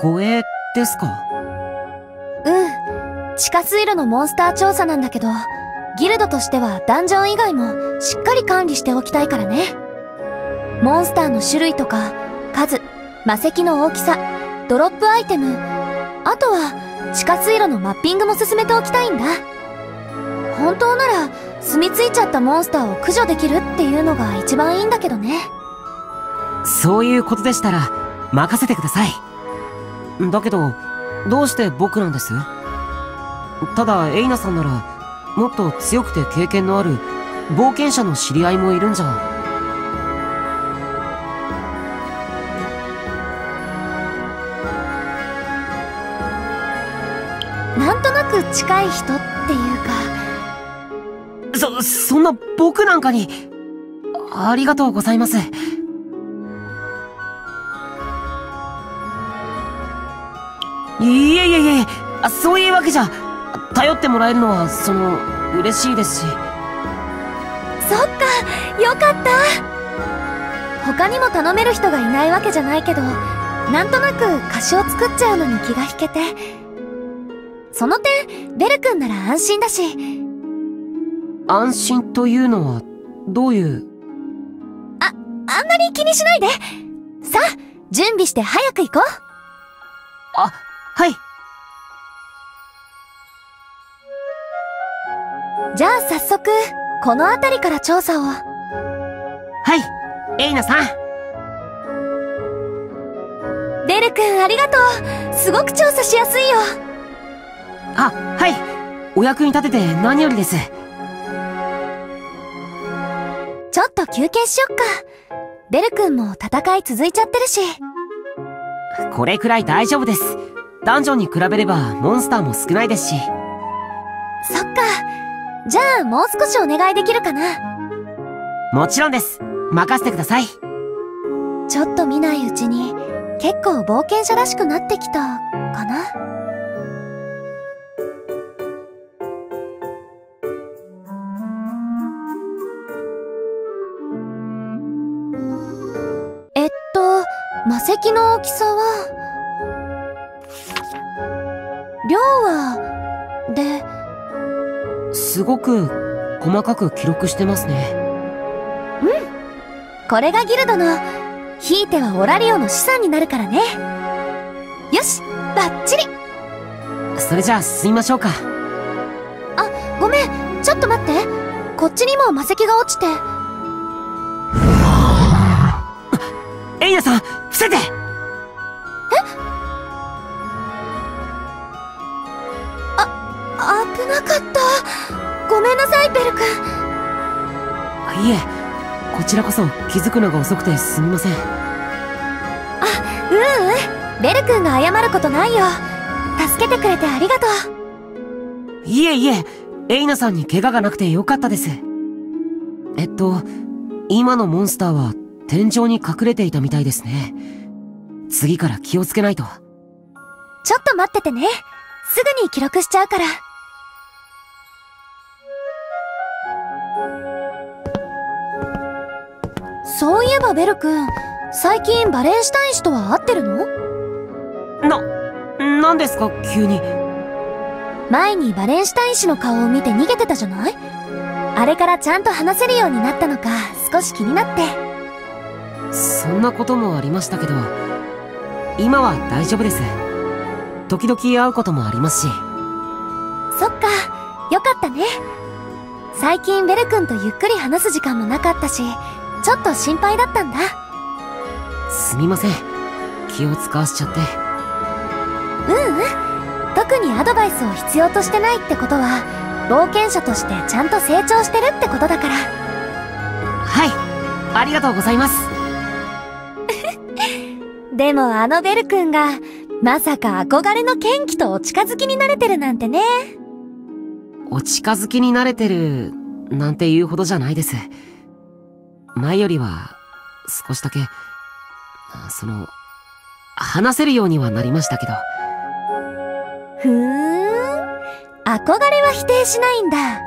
護衛ですか？うん。地下水路のモンスター調査なんだけど、ギルドとしてはダンジョン以外もしっかり管理しておきたいからね。モンスターの種類とか、数、魔石の大きさ、ドロップアイテム、あとは地下水路のマッピングも進めておきたいんだ。本当なら、住み着いちゃったモンスターを駆除できるっていうのが一番いいんだけどね。そういうことでしたら、任せてください。だけど、どうして僕なんです？ただ、エイナさんなら、もっと強くて経験のある冒険者の知り合いもいるんじゃ。なんとなく近い人っていうか。そ、そんな僕なんかに、ありがとうございます。あそういうわけじゃ、頼ってもらえるのは、その、嬉しいですし。そっか、よかった他にも頼める人がいないわけじゃないけど、なんとなく歌詞を作っちゃうのに気が引けて。その点、ベル君なら安心だし。安心というのは、どういう？あ、あんまり気にしないで。さあ、準備して早く行こう。あ、はい。じゃあ早速、この辺りから調査を。はい、エイナさん。ベル君ありがとう。すごく調査しやすいよ。あ、はい。お役に立てて何よりです。ちょっと休憩しよっか。ベル君も戦い続いちゃってるし。これくらい大丈夫です。ダンジョンに比べればモンスターも少ないですし。そっか。じゃあもう少しお願いできるかな？もちろんです。任せてください。ちょっと見ないうちに結構冒険者らしくなってきたかな？えっと、魔石の大きさは、すごく細かく記録してますね。うん。これがギルドの、ひいてはオラリオの資産になるからね。よし、バッチリそれじゃあ進みましょうか。あ、ごめん、ちょっと待って。こっちにも魔石が落ちて。エイナさん、伏せてえ？あ、危なかった。ごめんなさい、ベル君。いえ、こちらこそ気づくのが遅くてすみません。あ、ううん。ベル君が謝ることないよ。助けてくれてありがとう。いえいえ、エイナさんに怪我がなくてよかったです。えっと、今のモンスターは天井に隠れていたみたいですね。次から気をつけないと。ちょっと待っててね。すぐに記録しちゃうから。そういえばベル君、最近バレンシュタイン氏とは会ってるの？な、何ですか急に。前にバレンシュタイン氏の顔を見て逃げてたじゃない？あれからちゃんと話せるようになったのか少し気になって。そんなこともありましたけど、今は大丈夫です。時々会うこともありますし。そっか、よかったね。最近ベル君とゆっくり話す時間もなかったし、ちょっと心配だったんだ。すみません。気を使わせちゃって。ううん。特にアドバイスを必要としてないってことは、冒険者としてちゃんと成長してるってことだから。はい。ありがとうございます。でもあのベル君が、まさか憧れの剣気とお近づきになれてるなんてね。お近づきになれてる、なんて言うほどじゃないです。前よりは少しだけその話せるようにはなりましたけど。ふーん。憧れは否定しないんだ。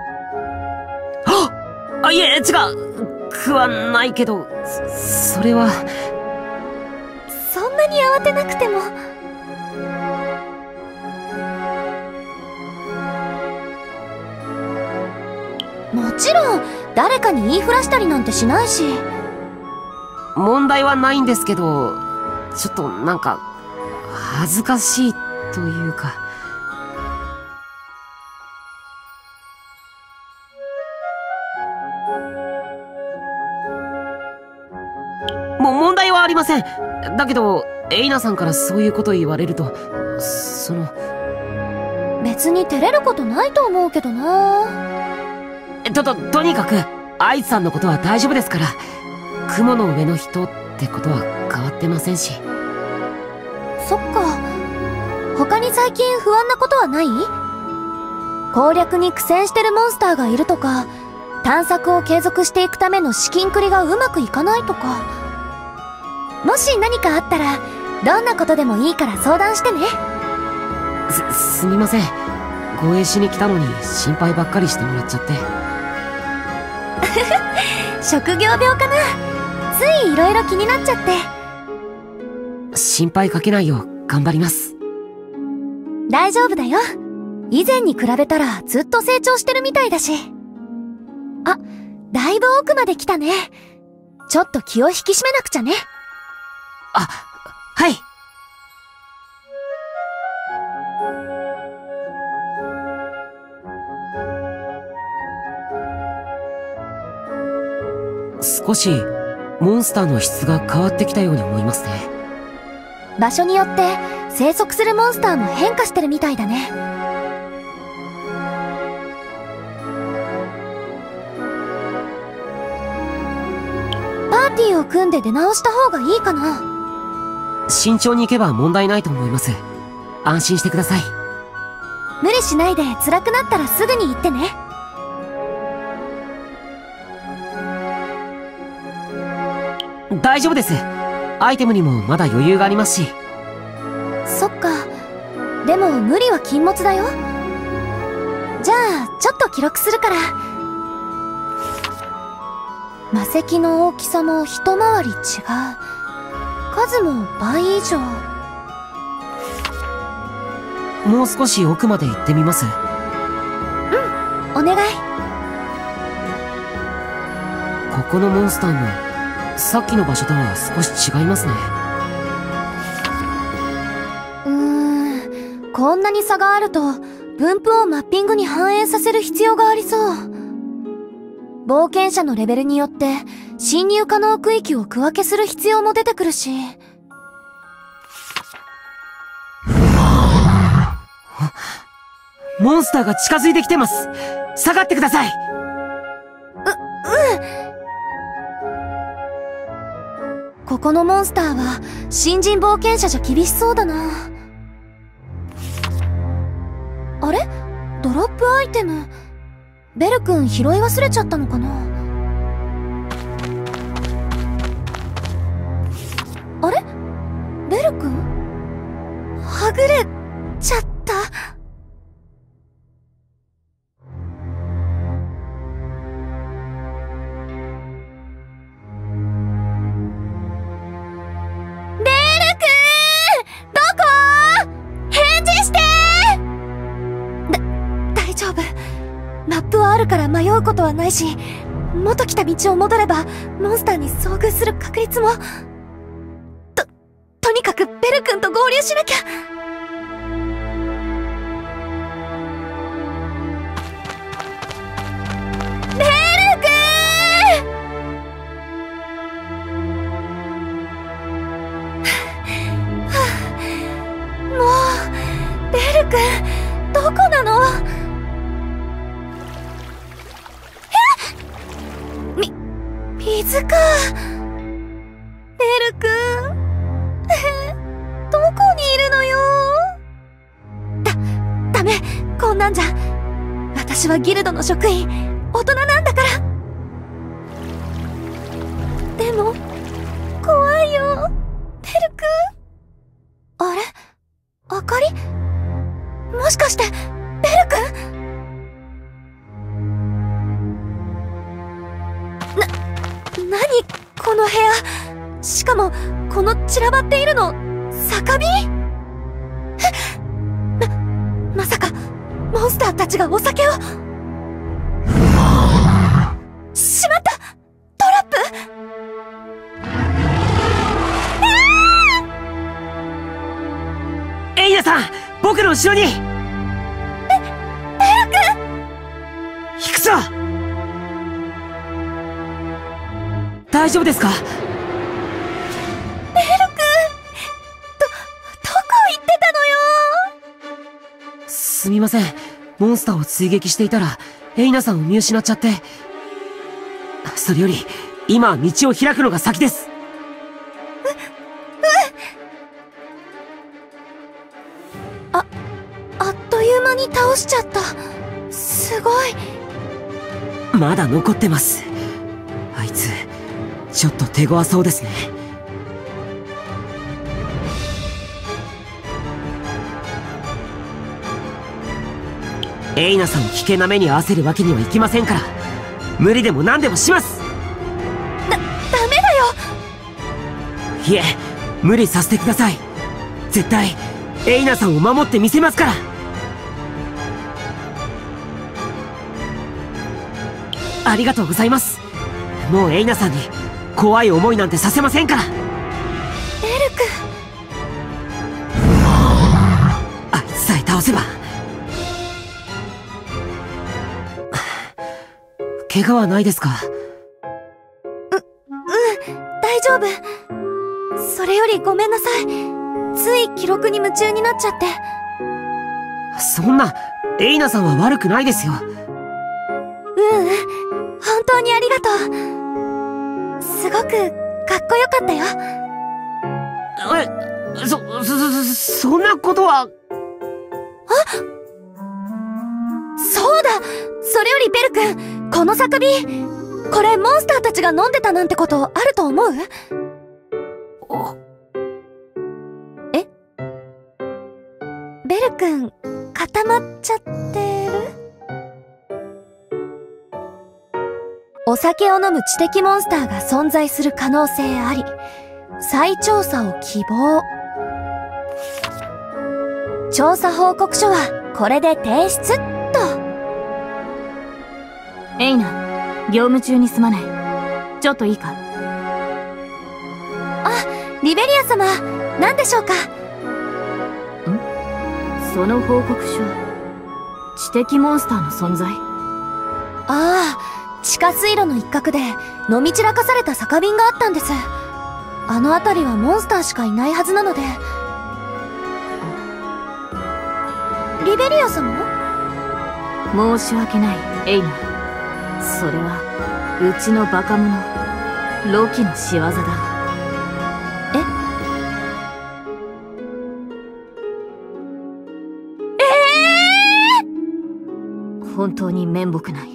あいえ違う。くはないけどそれは。そんなに慌てなくても。もちろん誰かに言いふらしたりなんてしないし。問題はないんですけどちょっとなんか恥ずかしいというか。も問題はありません。だけどエイナさんからそういうこと言われるとその別に照れることないと思うけどなとととにかくアイスさんのことは大丈夫ですから雲の上の人ってことは変わってませんし。そっか。他に最近不安なことはない？攻略に苦戦してるモンスターがいるとか探索を継続していくための資金繰りがうまくいかないとか。もし何かあったらどんなことでもいいから相談してね。すすみません。護衛しに来たのに心配ばっかりしてもらっちゃって職業病かな。つい色々気になっちゃって。心配かけないよう頑張ります。大丈夫だよ。以前に比べたらずっと成長してるみたいだし。あだいぶ奥まで来たね。ちょっと気を引き締めなくちゃね。あはい少しモンスターの質が変わってきたように思いますね。場所によって生息するモンスターも変化してるみたいだね。パーティーを組んで出直した方がいいかな。慎重に行けば問題ないと思います。安心してください。無理しないで辛くなったらすぐに行ってね大丈夫です。アイテムにもまだ余裕がありますし。そっか。でも無理は禁物だよ。じゃあちょっと記録するから。魔石の大きさも一回り違う。数も倍以上。もう少し奥まで行ってみます。お願い。ここのモンスターもさっきの場所とは少し違いますね。うーんこんなに差があると分布をマッピングに反映させる必要がありそう。冒険者のレベルによって侵入可能区域を区分けする必要も出てくるし。モンスターが近づいてきてます。下がってくださいここのモンスターは新人冒険者じゃ厳しそうだな。あれ？ドロップアイテム？ベル君拾い忘れちゃったのかな？あれ？ベル君？はぐれ丈夫。マップはあるから迷うことはないし、元来た道を戻れば、モンスターに遭遇する確率も。と、とにかくベル君と合流しなきゃベル君もう。ベル君はギルドの職員、大人なんだから。でも、怖いよ、ベル君。あれ？あかり？もしかして、ベル君な、なにこの部屋？しかも、この散らばっているの、酒瓶え？ま、まさか、モンスターたちがお酒を？後ろに。行く。ぞ大丈夫ですか？ベル君ど、どこ行ってたのよ？すみません。モンスターを追撃していたらエイナさんを見失っちゃって。それより今は道を開くのが先ですまだ残ってます。あいつちょっと手強そうですね。エイナさんを危険な目に遭わせるわけにはいきませんから。無理でも何でもします。だ、ダメだよ。いえ無理させてください。絶対エイナさんを守ってみせますからありがとうございます。もうエイナさんに怖い思いなんてさせませんから。ベル君。あいつさえ倒せば。怪我はないですか？大丈夫。それよりごめんなさい。つい記録に夢中になっちゃって。そんなエイナさんは悪くないですよ。ううん。本当にありがとう。すごくかっこよかったよ。えそそそそんなことは。そうだ。それよりベル君この作品これモンスターたちが飲んでたなんてことあると思う？え？ベル君固まっちゃってお酒を飲む知的モンスターが存在する可能性あり再調査を希望。調査報告書はこれで提出っと。エイナ業務中にすまない。ちょっといいか？リベリア様何でしょうか？その報告書知的モンスターの存在？ああ地下水路の一角で飲み散らかされた酒瓶があったんです。あの辺りはモンスターしかいないはずなので。リベリア様？申し訳ないエイナ。それはうちのバカ者ロキの仕業だ。え？本当に面目ない